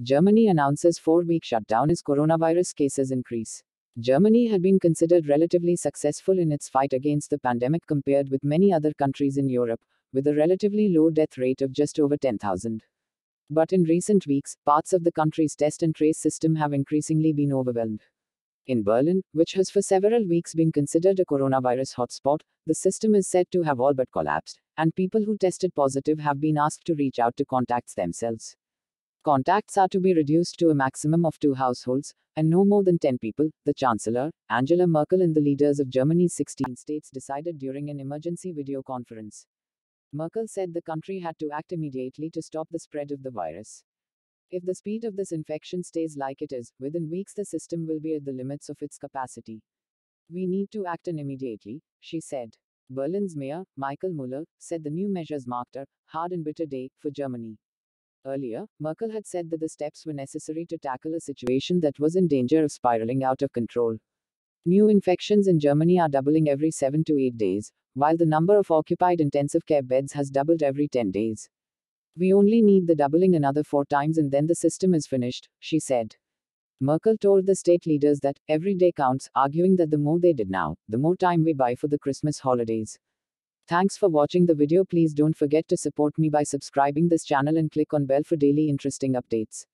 Germany announces four week shutdown as coronavirus cases increase. Germany had been considered relatively successful in its fight against the pandemic compared with many other countries in Europe, with a relatively low death rate of just over 10,000. But in recent weeks, parts of the country's test and trace system have increasingly been overwhelmed. In Berlin, which has for several weeks been considered a coronavirus hotspot, the system is said to have all but collapsed, and people who tested positive have been asked to reach out to contacts themselves. Contacts are to be reduced to a maximum of two households, and no more than 10 people, the Chancellor, Angela Merkel, and the leaders of Germany's 16 states decided during an emergency video conference. Merkel said the country had to act immediately to stop the spread of the virus. If the speed of this infection stays like it is, within weeks the system will be at the limits of its capacity. We need to act on immediately, she said. Berlin's mayor, Michael Müller, said the new measures marked a hard and bitter day for Germany. Earlier, Merkel had said that the steps were necessary to tackle a situation that was in danger of spiraling out of control. New infections in Germany are doubling every 7 to 8 days, while the number of occupied intensive care beds has doubled every 10 days. We only need the doubling another four times and then the system is finished, she said. Merkel told the state leaders that every day counts, arguing that the more they did now, the more time we buy for the Christmas holidays. Thanks for watching the video. Please don't forget to support me by subscribing this channel and click on bell for daily interesting updates.